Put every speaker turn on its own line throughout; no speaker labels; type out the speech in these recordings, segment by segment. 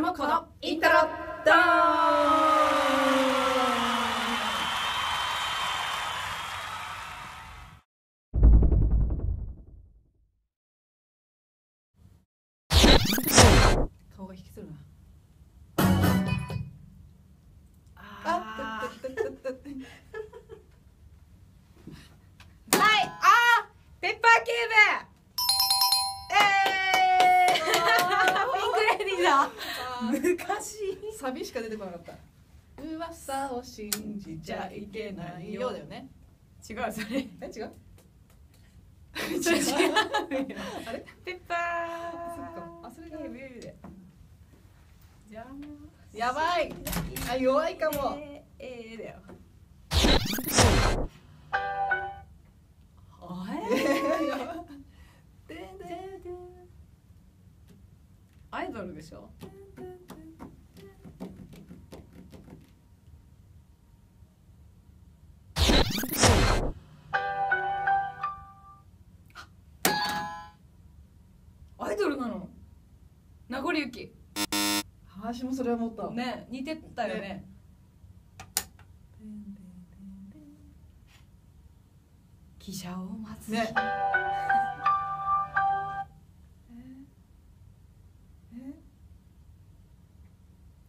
もこのイントロドーン。
昔
サビしか出てこなかった。噂を信じちゃいけないよ。うだよね
違うそれ。
え違う？
違う。
あれ？
ペッパー
そっか。あそれが
キューブで。じゃあ
やばい。あ弱いかも。
えー、えー、だよ。
でで。
アイドルでしょ？名残雪
私もそれは思った。
ね似てたよね。汽車を待つ
ね。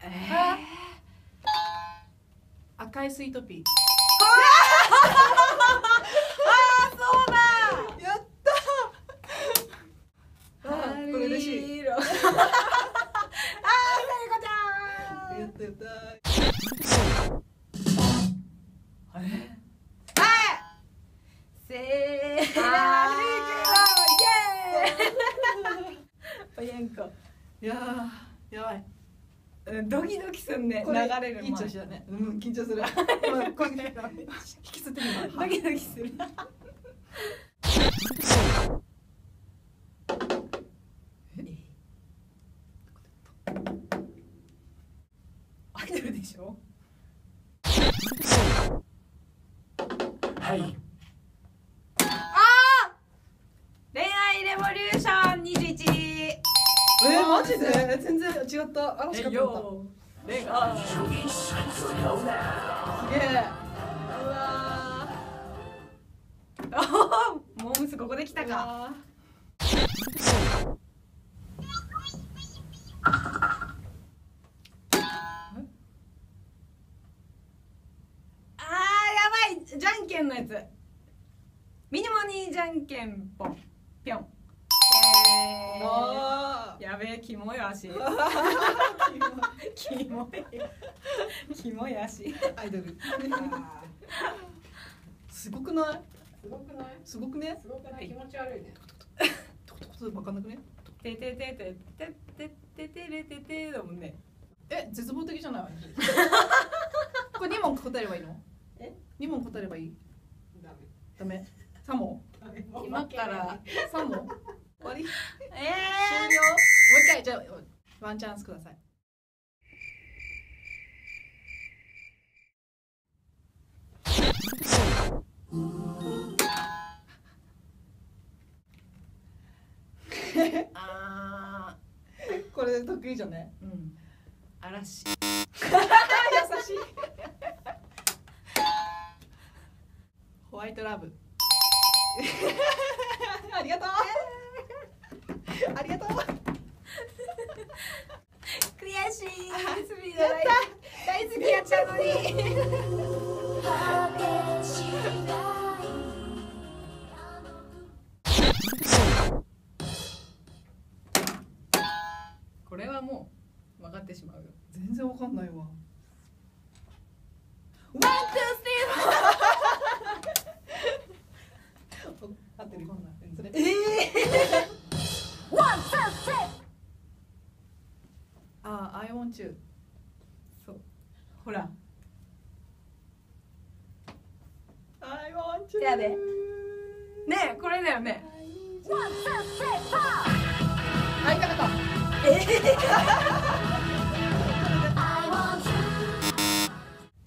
え
あ赤いスイートピー
そうだ
やったあーこれ嬉しい
色あーさゆこちゃん
やったやった
はい。せー
あ
の。イエーイおやんこ
い。やーやばい。
うんドキドキすん。ね流れる
いい調子だね。うん緊張する。引きつってみる
ドキドキするアイドルでしょ？
はい。
恋愛レボリューション21
えー、マジで？全然違った。嵐かと思っ
レガ
たすげえ。
うわー。モームスここできたか
か
あーやばいじゃんけんのやつ。ミニモニーじゃんけんぽん。ぴょん。やべえキモい足。キモい。キモい。足。
アイドル。すごくない？
すごくない？
すごくね？
すごくない？気持ち悪いね。
トコトコトコ分かんなくね
ててててててててれててだもんね
え絶望的じゃないこれ2問答えればいいの
え
2問答えればいい
ダメ。
3問
ダメ
今から
3問終わり？終了？
え
もう一回じゃあワンチャンスください。
ー、あ
これ得意じゃね？
ーうん。嵐。
優しいワイトラブ。ありがとう。ありがとう。
悔しい。スピード大大好きやったのに。これはもう分かってしまうよ。
全然わかんないわ
中
そ
う。ほら。
I want you
やねえこれだよね。
会いか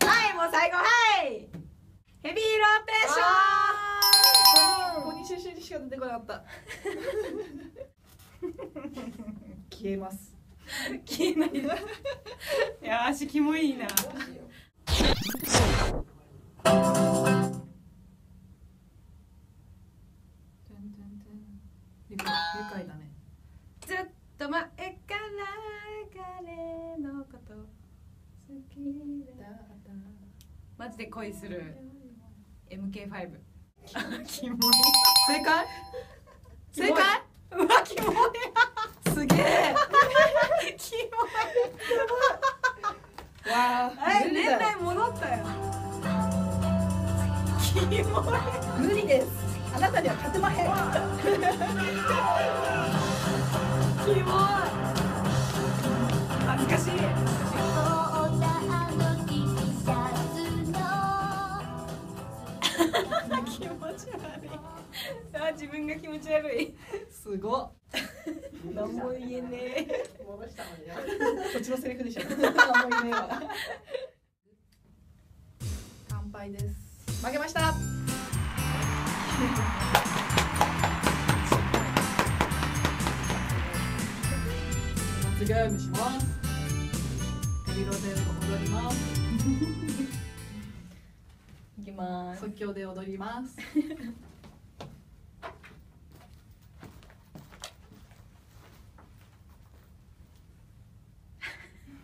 はいもう最後はい。ヘビーローテーション。
出てこなかった消えます
消えないでいや足キモいいな。
愉快だね
ずっと前から彼のこと好きだマジで恋する。MK5 キモい。
正解？正解？
うわキモい。
すげえわ
あれ年代戻ったよ。キモい。
無理です。あなたには勝てまへん。
キモい。恥ずかしい
こっちのセリフでしょ。乾杯です負けました罰ゲームします。ヘビロテ踊ります。
いきます。
即興で踊ります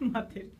待ってる。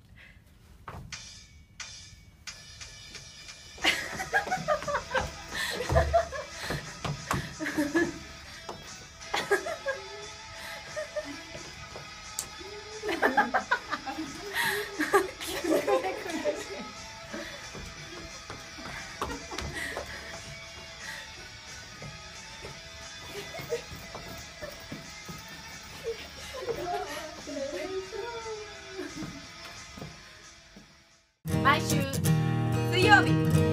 Yobi.